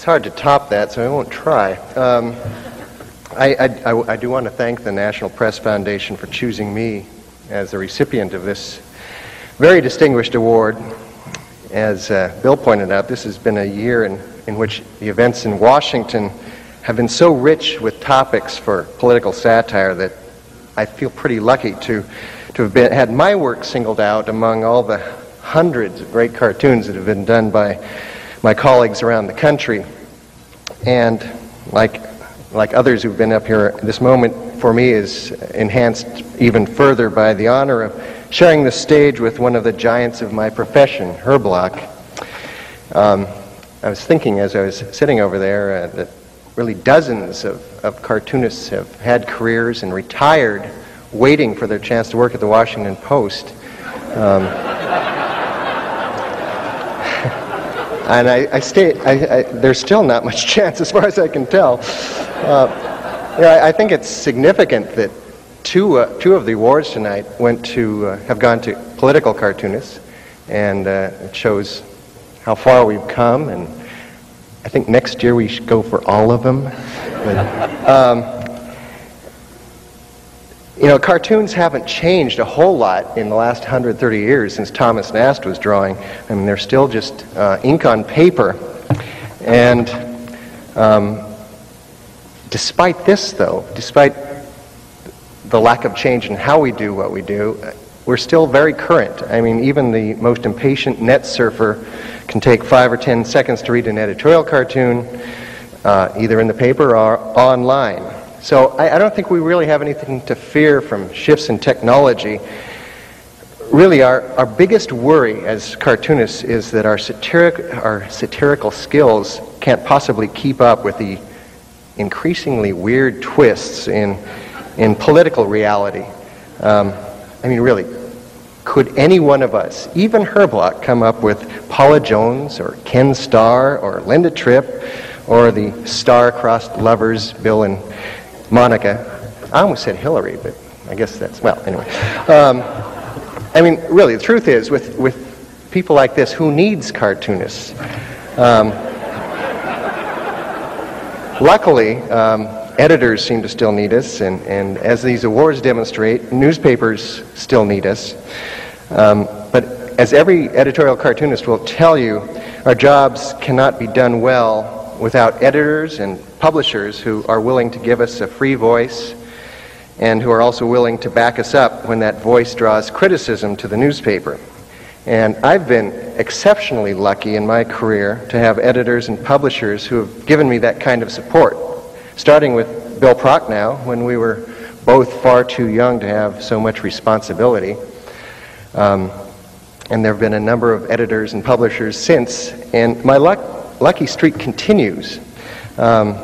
it's hard to top that, so I won't try. Um, I, I, I, do want to thank the National Press Foundation for choosing me as the recipient of this very distinguished award. As uh, Bill pointed out, this has been a year in, in which the events in Washington have been so rich with topics for political satire that I feel pretty lucky to, to have been, had my work singled out among all the hundreds of great cartoons that have been done by my colleagues around the country. And like, like others who've been up here, this moment for me is enhanced even further by the honor of sharing the stage with one of the giants of my profession, Herb Block. Um, I was thinking as I was sitting over there uh, that really dozens of, of cartoonists have had careers and retired waiting for their chance to work at the Washington Post. Um, and I, I I, I, there's still not much chance as far as I can tell. Uh, I think it's significant that two, uh, two of the awards tonight went to, uh, have gone to political cartoonists, and uh, it shows how far we've come, and I think next year we should go for all of them. But, um, you know, cartoons haven't changed a whole lot in the last 130 years since Thomas Nast was drawing. I mean, they're still just uh, ink on paper. And um, despite this, though, despite the lack of change in how we do what we do, we're still very current. I mean, even the most impatient net surfer can take five or ten seconds to read an editorial cartoon, uh, either in the paper or online. So I, I don't think we really have anything to fear from shifts in technology. Really, our, our biggest worry as cartoonists is that our, satiric, our satirical skills can't possibly keep up with the increasingly weird twists in, in political reality. Um, I mean, really, could any one of us, even Herb Block, come up with Paula Jones or Ken Starr or Linda Tripp or the star-crossed lovers Bill and Monica. I almost said Hillary, but I guess that's, well, anyway. Um, I mean, really, the truth is, with, with people like this, who needs cartoonists? Um, luckily, um, editors seem to still need us, and, and as these awards demonstrate, newspapers still need us. Um, but as every editorial cartoonist will tell you, our jobs cannot be done well without editors and publishers who are willing to give us a free voice and who are also willing to back us up when that voice draws criticism to the newspaper. And I've been exceptionally lucky in my career to have editors and publishers who have given me that kind of support, starting with Bill Prochnow when we were both far too young to have so much responsibility. Um, and there have been a number of editors and publishers since, and my luck, lucky streak continues. Um,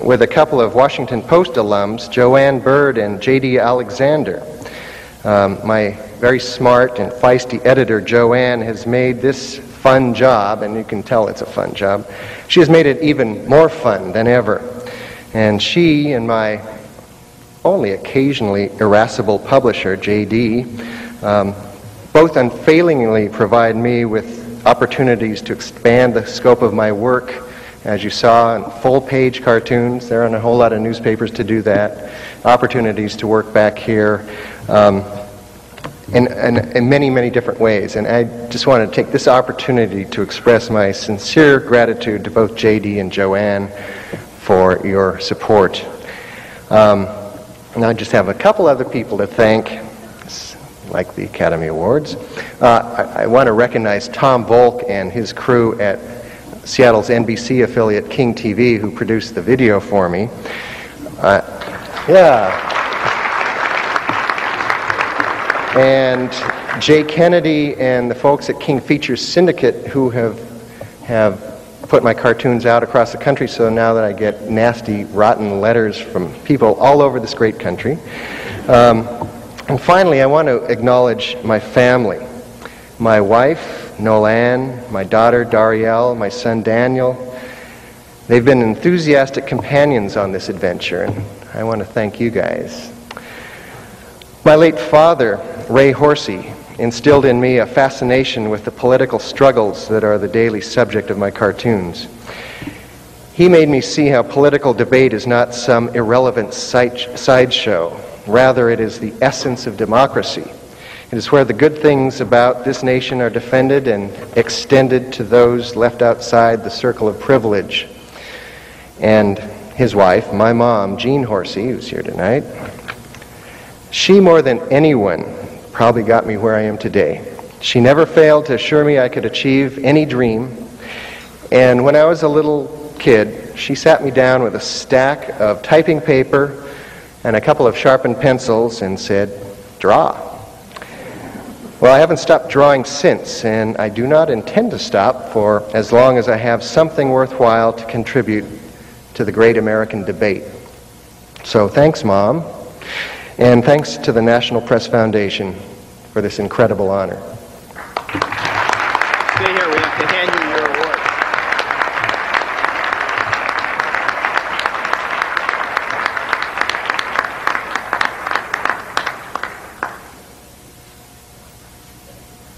with a couple of Washington Post alums, Joann Byrd and J.D. Alexander. Um, my very smart and feisty editor, Joann, has made this fun job, and you can tell it's a fun job, she has made it even more fun than ever. And she and my only occasionally irascible publisher, J.D., um, both unfailingly provide me with opportunities to expand the scope of my work as you saw in full page cartoons. There aren't a whole lot of newspapers to do that. Opportunities to work back here um, in, in, in many, many different ways. And I just want to take this opportunity to express my sincere gratitude to both JD and Joann for your support. Um, and I just have a couple other people to thank, like the Academy Awards. Uh, I, I want to recognize Tom Volk and his crew at Seattle's NBC affiliate King TV, who produced the video for me. Uh, yeah. And Jay Kennedy and the folks at King Features Syndicate, who have have put my cartoons out across the country. So now that I get nasty, rotten letters from people all over this great country. Um, and finally, I want to acknowledge my family, my wife, Nolan, my daughter Darielle, my son Daniel. They've been enthusiastic companions on this adventure, and I want to thank you guys. My late father, Ray Horsey, instilled in me a fascination with the political struggles that are the daily subject of my cartoons. He made me see how political debate is not some irrelevant side- sideshow. Rather, it is the essence of democracy. It is where the good things about this nation are defended and extended to those left outside the circle of privilege. And his wife, my mom, Jean Horsey, who's here tonight, she more than anyone probably got me where I am today. She never failed to assure me I could achieve any dream. And when I was a little kid, she sat me down with a stack of typing paper and a couple of sharpened pencils and said, Draw. Well, I haven't stopped drawing since, and I do not intend to stop for as long as I have something worthwhile to contribute to the great American debate. So thanks, Mom, and thanks to the National Press Foundation for this incredible honor. Stay here, we have to hand you your award.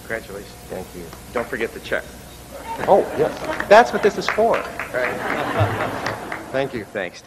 Congratulations. Thank you. Don't forget the check. Oh, yes. That's what this is for. Thank you. Thanks, Dave.